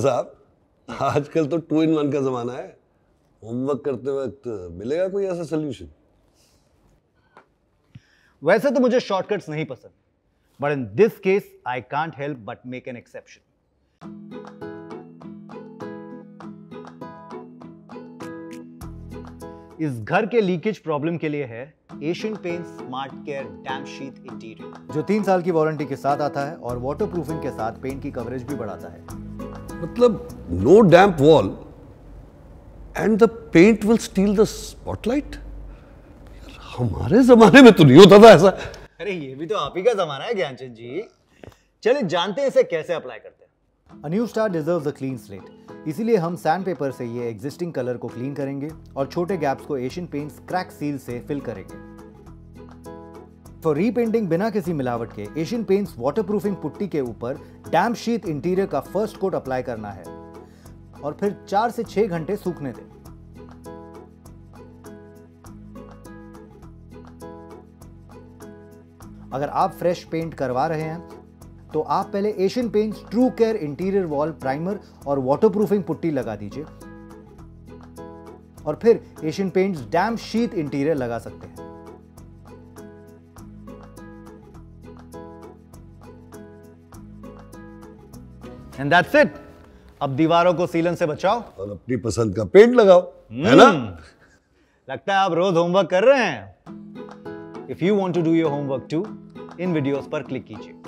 साहब आजकल तो टू इन वन का जमाना है। होमवर्क करते वक्त मिलेगा कोई ऐसा सोल्यूशन वैसे तो मुझे शॉर्टकट्स नहीं पसंद but in this case I can't help but make an exception इस घर के लीकेज प्रॉब्लम के लिए है Asian paint smart care damp sheath interior जो तीन साल की वारंटी के साथ आता है और वाटर प्रूफिंग के साथ पेंट की कवरेज भी बढ़ाता है। मतलब no damp wall and the paint will steal the spotlight हमारे जमाने में तो नहीं होता था ऐसा। अरे ये भी तो आप ही का जमाना है ज्ञानचंद जी। चलिए जानते हैं इसे कैसे अप्लाई करते हैं। A new start deserves a clean slate इसीलिए हम सैंड पेपर से ये एग्जिस्टिंग कलर को क्लीन करेंगे और छोटे गैप्स को एशियन पेंट्स क्रैक सील से फिल करेंगे। फॉर रीपेंटिंग बिना किसी मिलावट के एशियन पेंट्स वाटरप्रूफिंग पुट्टी के ऊपर डैम शीट इंटीरियर का फ़र्स्ट कोट अप्लाई करना है। और फिर चार से छह घंटे सूखने दें। अगर आप फ्रेश पेंट करवा रहे हैं तो आप पहले Asian Paints true care interior wall primer और वाटरप्रूफिंग पुट्टी लगा दीजिए। और फिर Asian Paints damp sheath interior लगा सकते हैं। एंड दैट्स इट अब दीवारों को सीलन से बचाओ। और अपनी पसंद का पेंट लगाओ है ना? हम्म। लगता है आप रोज होमवर्क कर रहे हैं। If you want to do your homework too in videos पर क्लिक कीजिए।